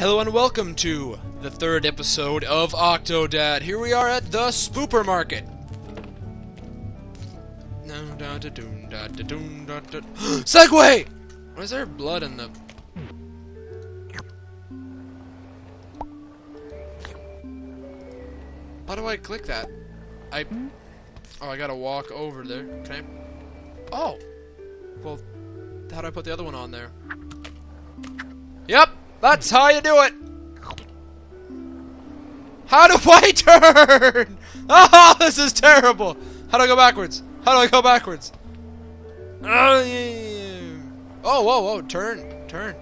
Hello and welcome to the third episode of Octodad. Here we are at the Spooper Market. Segway! Why is there blood in the... How do I click that? I... Hmm? Oh, I gotta walk over there. Can I... Oh! Well, how do I put the other one on there? Yep! That's how you do it! How do I turn? Oh, this is terrible! How do I go backwards? How do I go backwards? Oh, whoa, whoa, turn, turn.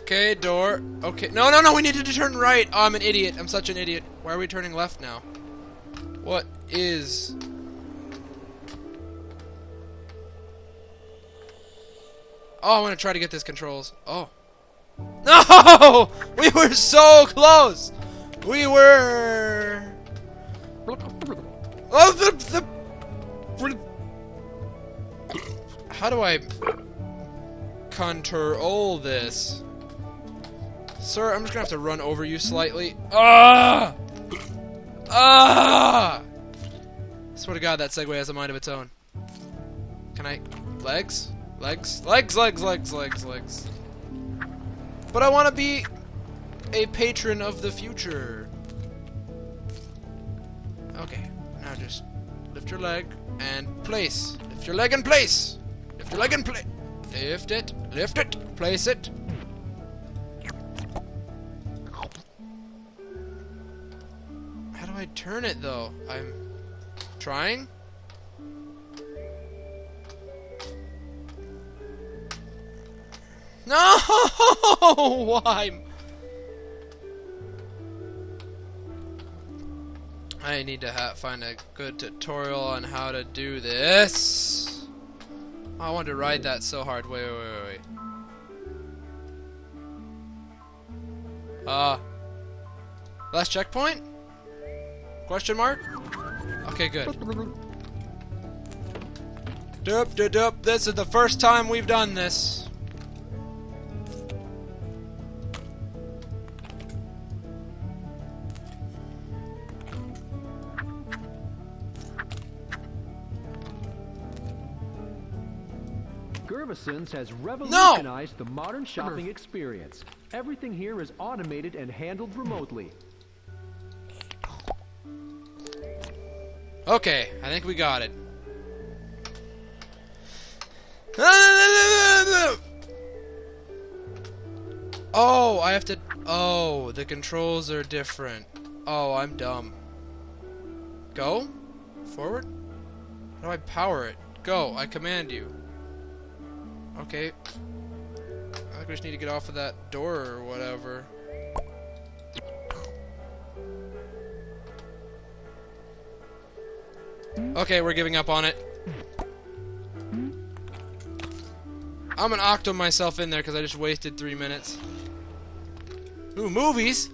Okay, door. Okay, no, no, no, we needed to turn right. Oh, I'm an idiot. I'm such an idiot. Why are we turning left now? What is... Oh, I want to try to get this controls. Oh. No! We were so close! We were... Oh, the... the... How do I... control this? Sir, I'm just gonna have to run over you slightly. Ah! Ah! Swear to God, that Segway has a mind of its own. Can I... Legs? Legs? Legs, legs, legs, legs, legs. But I want to be a patron of the future. Okay, now just lift your leg and place. Lift your leg and place. Lift your leg and place. Lift it, lift it, place it. How do I turn it though? I'm trying. No! Why? I need to find a good tutorial on how to do this. Oh, I wanted to ride that so hard. Wait, wait, wait, wait. Uh, last checkpoint? Question mark? Okay, good. Doop, doop, doop. This is the first time we've done this. Gervisons has revolutionized no! the modern shopping experience. Everything here is automated and handled remotely. Okay, I think we got it. Oh, I have to... Oh, the controls are different. Oh, I'm dumb. Go? Forward? How do I power it? Go, I command you. Okay. I think we just need to get off of that door or whatever. Okay, we're giving up on it. I'm gonna octo myself in there because I just wasted three minutes. Ooh, movies!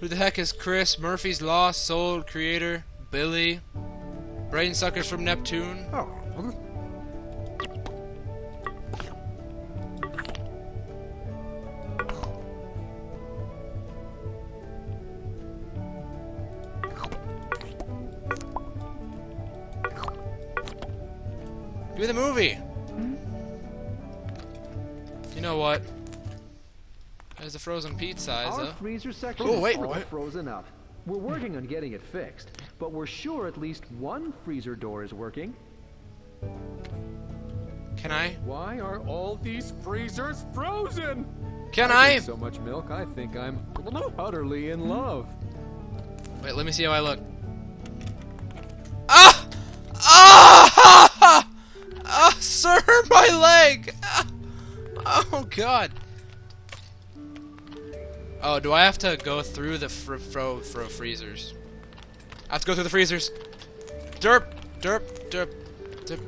Who the heck is Chris? Murphy's Law, Soul, Creator, Billy, Brain Suckers from Neptune. Oh. You know what? There's a frozen pizza. Our freezer section oh, wait, is all what? frozen up. We're working on getting it fixed, but we're sure at least one freezer door is working. Can I? Why are all these freezers frozen? Can I? I? So much milk, I think I'm utterly in love. Wait, let me see how I look. Ah! Ah! Ah, sir, my leg! Oh, God. Oh, do I have to go through the fro fro, fro freezers? I have to go through the freezers. Derp, derp, derp, derp.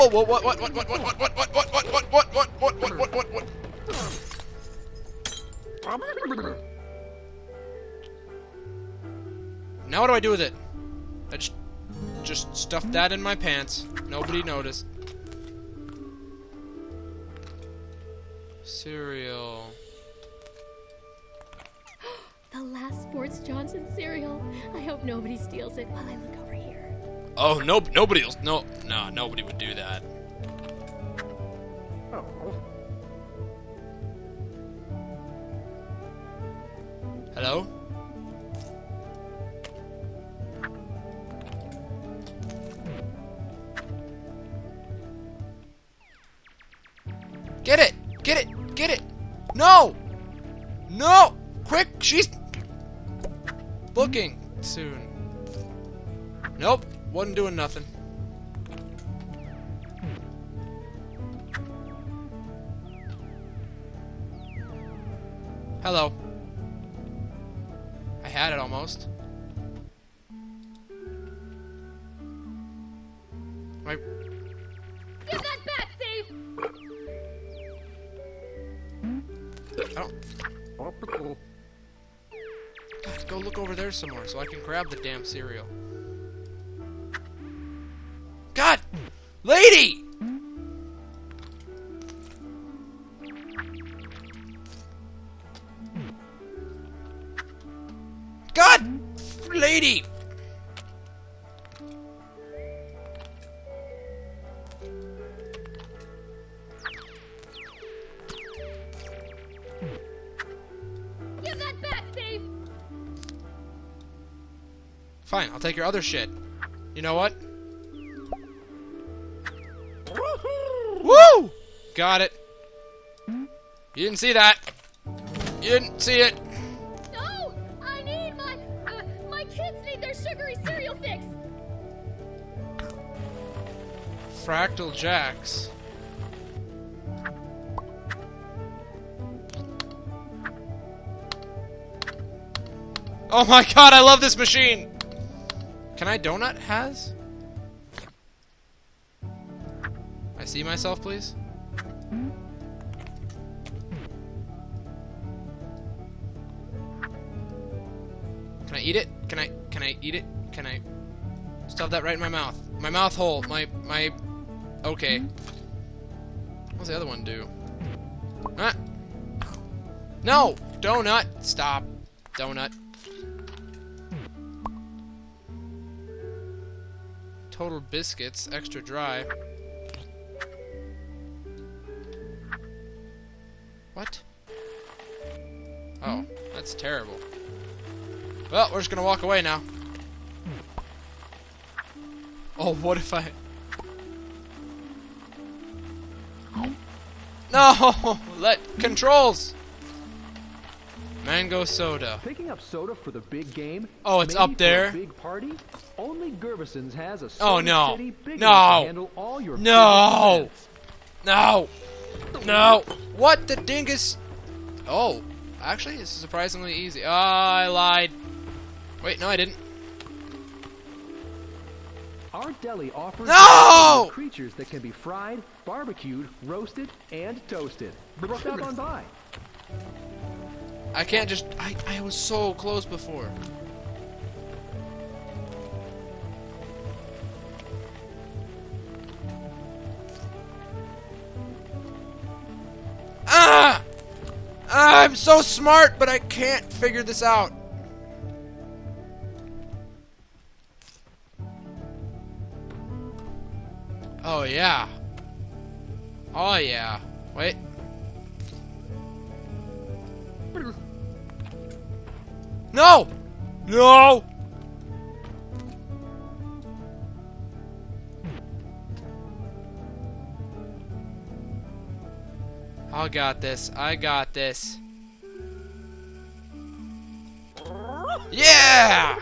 Whoa, whoa, whoa, whoa, what, what, what, what, what, what, what, what, what, what, what, what, what, what, what, what, what, what? Now what do I do with it? I just, just stuffed that in my pants. Nobody noticed. Cereal. The last Sports Johnson cereal. I hope nobody steals it while I look over here. Oh, no, nobody else. No, no, nobody would do that. Hello? Get it! Get it! Get it! No! No! Quick! She's looking soon. Wasn't doing nothing. Hello. I had it almost. My Give that back! I don't God, go look over there some more so I can grab the damn cereal. Lady! Give that back, Dave! Fine, I'll take your other shit. You know what? Woo! Got it. You didn't see that. You didn't see it. Fractal Jacks. Oh my god, I love this machine! Can I donut has? I see myself, please? Can I eat it? Can I can I eat it? Can I stuff that right in my mouth? My mouth hole. My my Okay. What's the other one do? Ah. No! Donut! Stop. Donut. Total biscuits, extra dry. What? Oh, that's terrible. Well, we're just gonna walk away now. Oh, what if I... No! Let controls. Mango soda. Picking up soda for the big game? Oh, it's up there? big party? Only Gervison's has a Oh, no. city big No. to handle all your No. No! No! What the dingus? Oh, actually, this is surprisingly easy. Oh, I lied. Wait, no, I didn't. Our deli offers No! creatures that can be fried, barbecued, roasted, and toasted. Stop on by. I can't just. I, I was so close before. Ah! I'm so smart, but I can't figure this out. Oh, yeah. Oh, yeah. Wait. No! No! I got this. I got this. Yeah!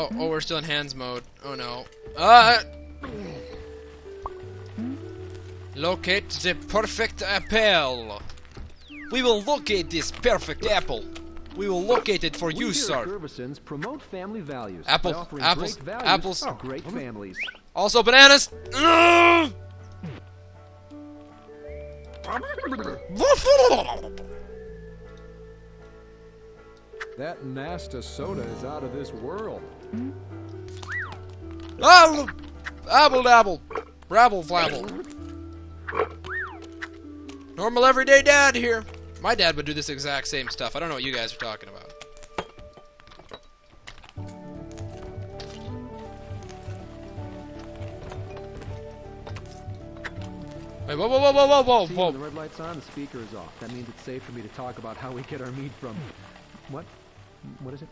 Oh, oh, we're still in hands mode. Oh no. Uh Locate the perfect apple. We will locate this perfect apple. We will locate it for We you, here sir. at promote family values Apple- by offering apples- great values apples. to great families. Also bananas. That Nasta soda is out of this world. Ah, apple, apple dabble, rabble flabble. Normal everyday dad here. My dad would do this exact same stuff. I don't know what you guys are talking about. Wait, whoa, whoa, whoa, whoa, whoa, whoa, whoa. the red light's on, the speaker is off. That means it's safe for me to talk about how we get our meat from... What? What is it?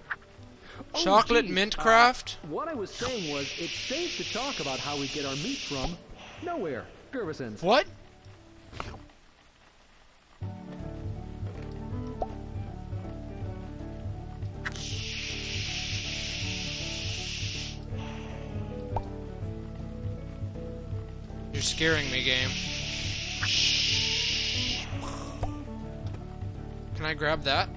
Oh, Chocolate geez, mint uh, craft? what I was saying was, it's safe to talk about how we get our meat from... Nowhere. Gervison's. What? You're scaring me, game. Can I grab that?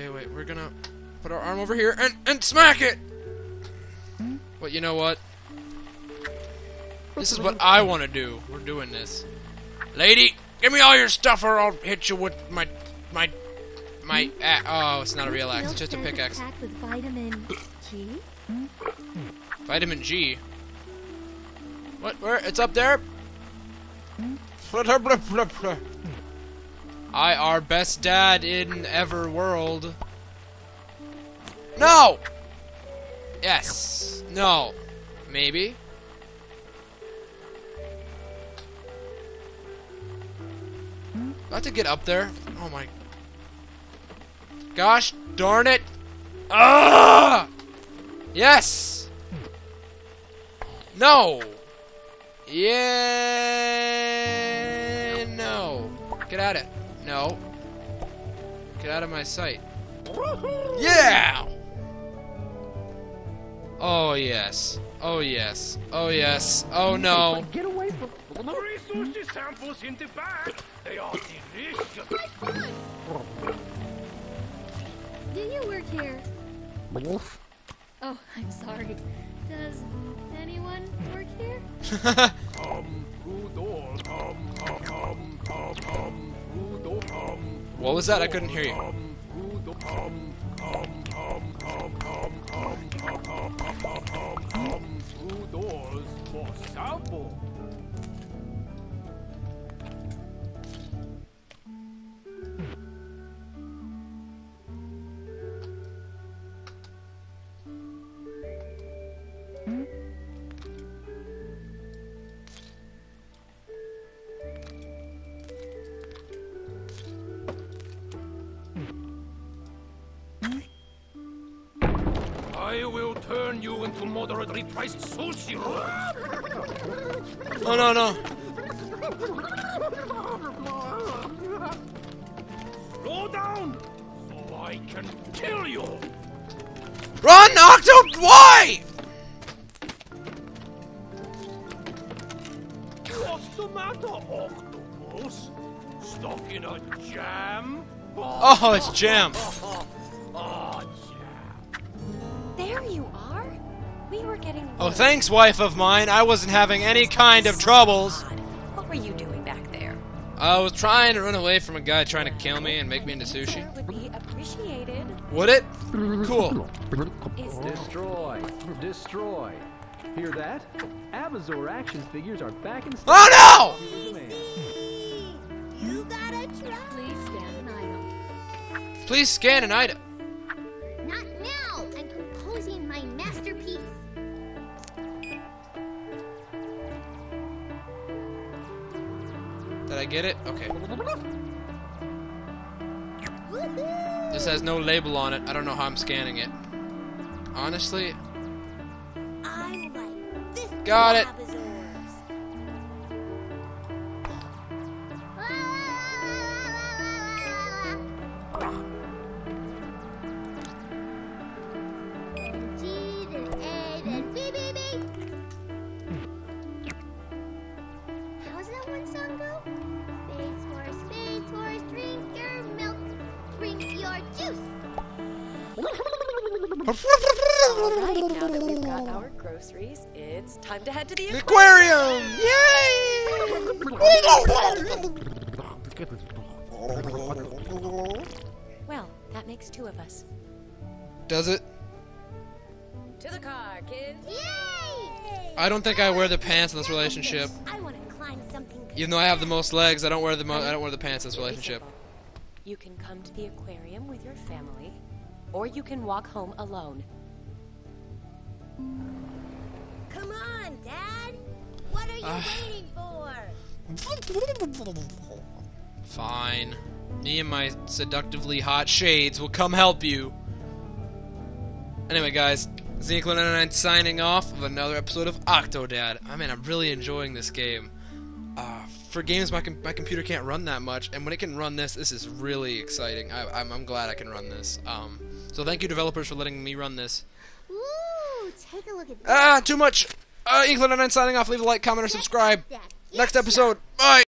Okay, wait, we're gonna put our arm over here and, and smack it! But you know what? This is what I want to do. We're doing this. Lady, give me all your stuff or I'll hit you with my, my, my, a- oh, it's not a real axe, it's just a pickaxe. with vitamin G. Vitamin G. What? Where? It's up there? I our best dad in ever world. No! Yes. No. Maybe. I have to get up there? Oh my. Gosh darn it! Ah! Yes! No! Yeah! No. Get out of my sight. Yeah! Oh, yes. Oh, yes. Oh, yes. Oh, no. Get away from... Sushi samples in the bag. They are delicious. Do you work here? Oh, I'm sorry. Does anyone work here? What was that? I couldn't hear you. Turn you into moderately priced sushi rolls. Oh, no, no. Slow down, so I can kill you. Run, Octo! Why? What's the matter, octopus? Stuck in a jam? Oh, it's jam. Oh, jam. There you are. We were getting. Oh, worried. thanks, wife of mine. I wasn't having any kind of troubles. God, What were you doing back there? I was trying to run away from a guy trying to kill me and make me into sushi. Would be appreciated. Would it? Cool. Is Destroy. Destroy. Hear that? Abazor action figures are back in stock. Oh Demand. You gotta try. Please scan an item. no! Please scan an item. Get it? Okay. This has no label on it. I don't know how I'm scanning it. Honestly, I like this. Got it. Alright, now that we've got our groceries, it's time to head to the The aquarium. aquarium! Yay! Well, that makes two of us. Does it? To the car, kids. Yay! I don't think I wear the pants in this relationship. I want to climb something. Even though I have the most legs, I don't wear the mo- I don't wear the pants in this relationship. You can come to the aquarium with your family, or you can walk home alone. Come on, Dad. What are you Ah. waiting for? Fine. Me and my seductively hot shades will come help you. Anyway, guys, Zinklin99 signing off of another episode of Octodad. I mean, I'm really enjoying this game. Uh, for games my, com- my computer can't run that much, and when it can run this, this is really exciting. I- I'm-, I'm glad I can run this. Um, so thank you, developers, for letting me run this. Take a look at Ah, too much! Uh, Inkling99 signing off. Leave a like, comment, or subscribe. Next episode. Bye!